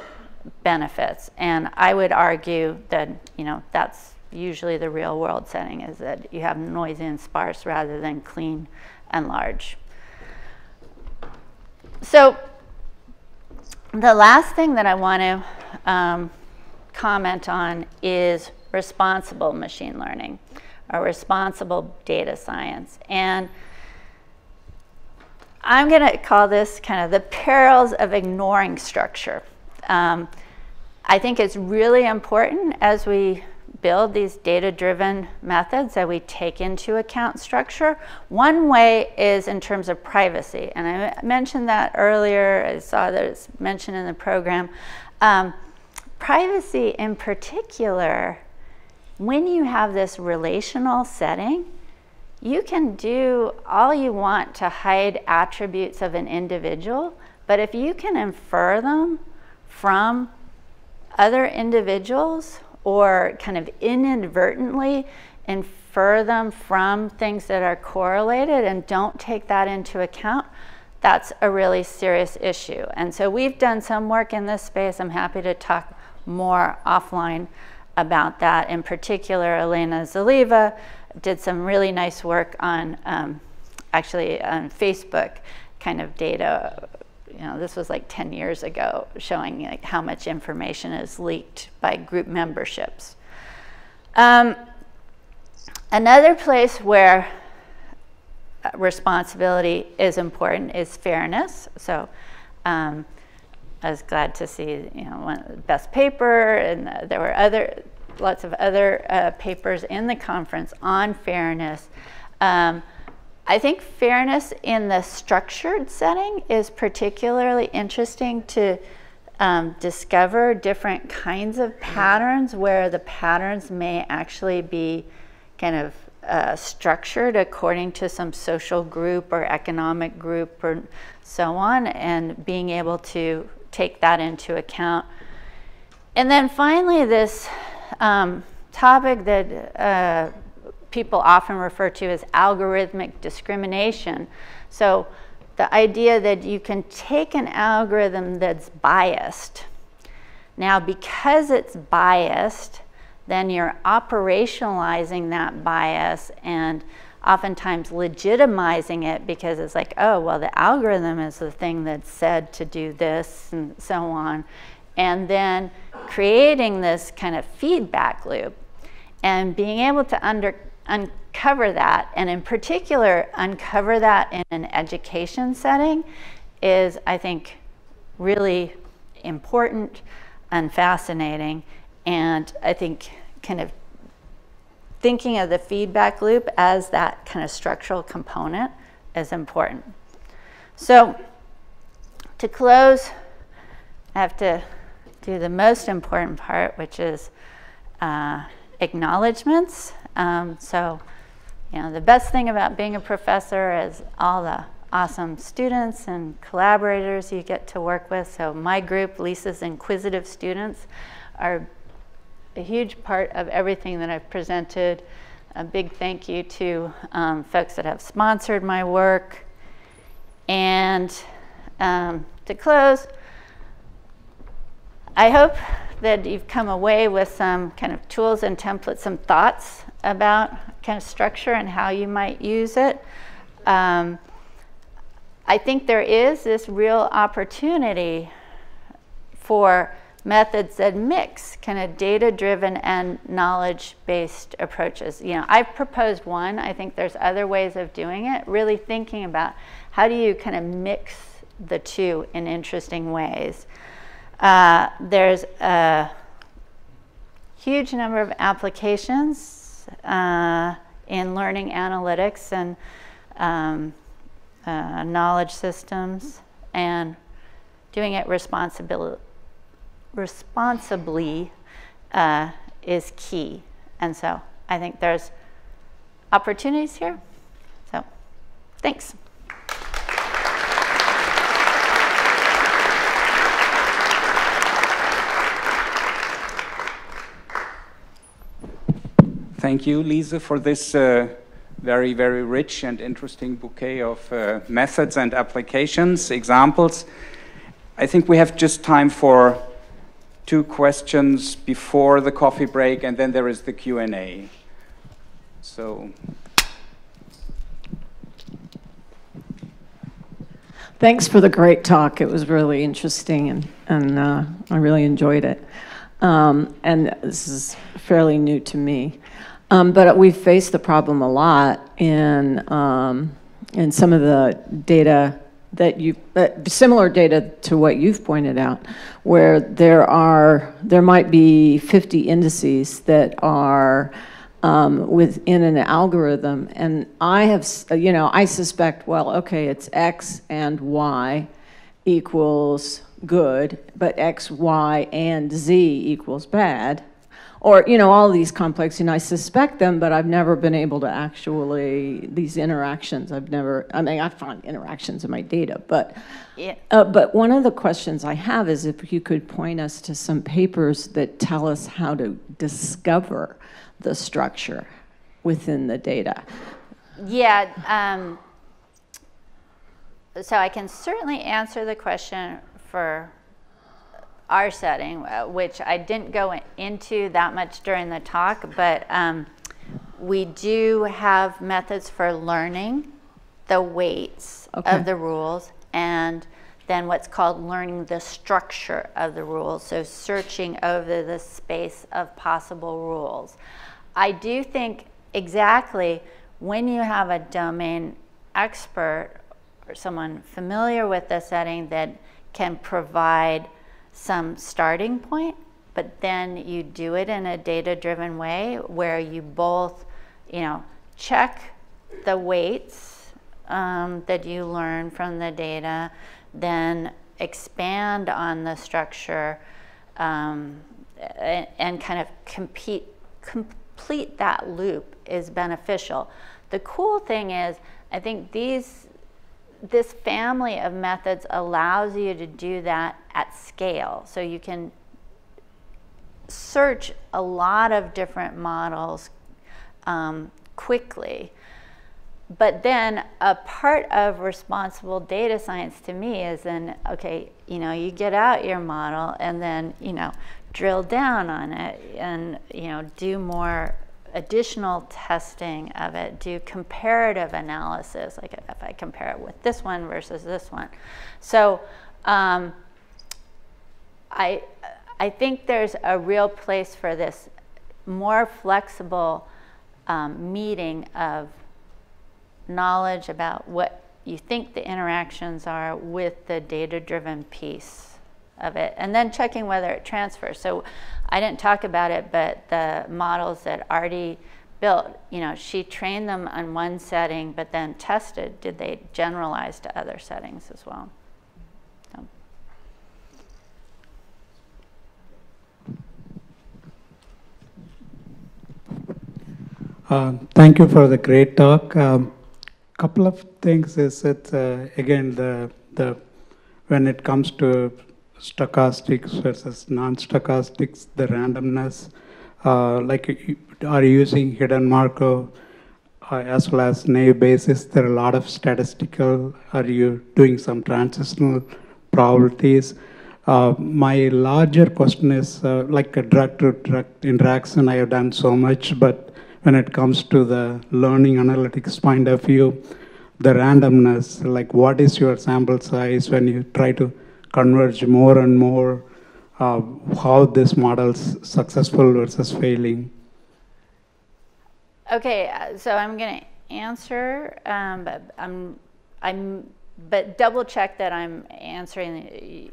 benefits. And I would argue that, you know, that's usually the real world setting is that you have noisy and sparse rather than clean and large. So the last thing that I want to um, comment on is responsible machine learning or responsible data science. And I'm going to call this kind of the perils of ignoring structure. Um, I think it's really important as we build these data-driven methods that we take into account structure. One way is in terms of privacy, and I mentioned that earlier. I saw that it's mentioned in the program. Um, privacy in particular, when you have this relational setting, you can do all you want to hide attributes of an individual, but if you can infer them from other individuals or kind of inadvertently infer them from things that are correlated and don't take that into account, that's a really serious issue. And so we've done some work in this space. I'm happy to talk more offline about that. In particular, Elena Zheleva did some really nice work on um, actually on Facebook kind of data you know, this was like 10 years ago, showing like how much information is leaked by group memberships. Um, another place where responsibility is important is fairness. So um, I was glad to see, you know, one best paper, and there were other, lots of other uh, papers in the conference on fairness. Um, I think fairness in the structured setting is particularly interesting to um, discover different kinds of patterns where the patterns may actually be kind of uh, structured according to some social group or economic group or so on, and being able to take that into account. And then finally, this um, topic that uh, people often refer to as algorithmic discrimination. So the idea that you can take an algorithm that's biased. Now, because it's biased, then you're operationalizing that bias and oftentimes legitimizing it because it's like, oh, well, the algorithm is the thing that's said to do this and so on. And then creating this kind of feedback loop and being able to under, uncover that, and in particular, uncover that in an education setting is, I think, really important and fascinating. And I think kind of thinking of the feedback loop as that kind of structural component is important. So to close, I have to do the most important part, which is uh, acknowledgments. Um, so, you know, the best thing about being a professor is all the awesome students and collaborators you get to work with. So my group, Lise's Inquisitive Students, are a huge part of everything that I've presented. A big thank you to um, folks that have sponsored my work. And um, to close, I hope that you've come away with some kind of tools and templates, some thoughts about kind of structure and how you might use it. Um, I think there is this real opportunity for methods that mix kind of data-driven and knowledge-based approaches. You know, I've proposed one. I think there's other ways of doing it, really thinking about how do you kind of mix the two in interesting ways. Uh, there's a huge number of applications uh, in learning analytics and um, uh, knowledge systems and doing it responsibly, responsibly uh, is key. And so I think there's opportunities here. So thanks. Thank you, Lise, for this uh, very, very rich and interesting bouquet of uh, methods and applications, examples. I think we have just time for two questions before the coffee break, and then there is the Q&A. So... Thanks for the great talk. It was really interesting, and, and uh, I really enjoyed it. Um, and this is fairly new to me. Um, but we face the problem a lot in, um, in some of the data that you, uh, similar data to what you've pointed out, where there are, there might be 50 indices that are um, within an algorithm. And I have, you know, I suspect, well, okay, it's X and Y equals good, but X, Y, and Z equals bad or you know all these complex and i suspect them but i've never been able to actually these interactions i've never i mean i found interactions in my data but yeah. Uh, but one of the questions i have is if you could point us to some papers that tell us how to discover the structure within the data yeah um, so i can certainly answer the question for our setting, uh, which I didn't go into that much during the talk, but um, we do have methods for learning the weights okay. of the rules and then what's called learning the structure of the rules, so searching over the space of possible rules. I do think exactly when you have a domain expert or someone familiar with the setting that can provide some starting point, but then you do it in a data-driven way where you both, you know, check the weights um, that you learn from the data, then expand on the structure um, and, and kind of compete, complete that loop is beneficial. The cool thing is, I think these, this family of methods allows you to do that at scale. So you can search a lot of different models um, quickly. But then a part of responsible data science to me is then, okay, you know, you get out your model and then, you know, drill down on it and, you know, do more additional testing of it, do comparative analysis, like if I compare it with this one versus this one. So um, I, I think there's a real place for this more flexible um, meeting of knowledge about what you think the interactions are with the data-driven piece of it, and then checking whether it transfers. So I didn't talk about it, but the models that Arti built, you know, she trained them on one setting, but then tested, did they generalize to other settings as well? So. Uh, thank you for the great talk. Um, couple of things is that uh, again the the when it comes to stochastics versus non-stochastics, the randomness, uh, like you are you using hidden Markov uh, as well as naive Bayes. There are a lot of statistical. Are you doing some transitional probabilities? Uh, my larger question is uh, like a drug to drug interaction. I have done so much, but when it comes to the learning analytics point of view, the randomness, like what is your sample size when you try to converge more and more, uh, how this model's successful versus failing? Okay, uh, so I'm going to answer, um, but I'm, I'm, but double check that I'm answering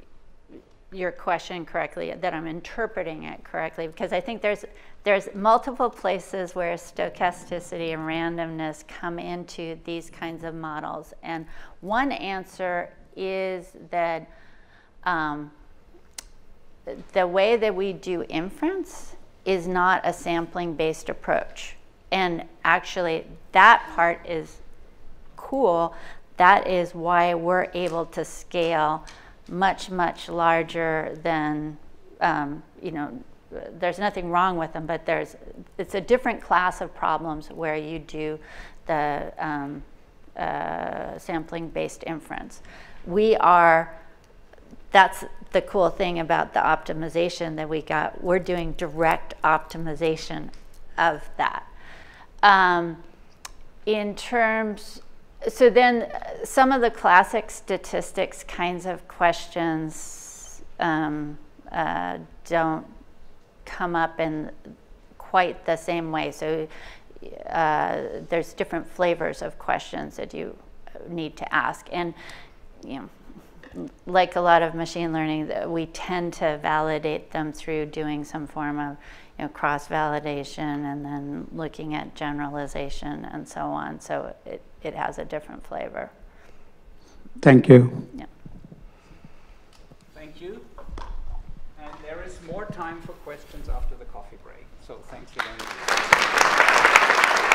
your question correctly, that I'm interpreting it correctly, because I think there's there's multiple places where stochasticity and randomness come into these kinds of models, and one answer is that um, the way that we do inference is not a sampling-based approach, and actually that part is cool. That is why we're able to scale much, much larger than, um, you know, there's nothing wrong with them, but there's, it's a different class of problems where you do the um, uh, sampling-based inference. We are, that's the cool thing about the optimization that we got. We're doing direct optimization of that. Um, in terms so then uh, some of the classic statistics kinds of questions um, uh, don't come up in quite the same way. So uh, there's different flavors of questions that you need to ask. And you know, like a lot of machine learning, we tend to validate them through doing some form of you know, cross-validation and then looking at generalization and so on. So it, it has a different flavor. Thank you. Yeah. Thank you. And there is more time for questions after the coffee break. So thank you very much.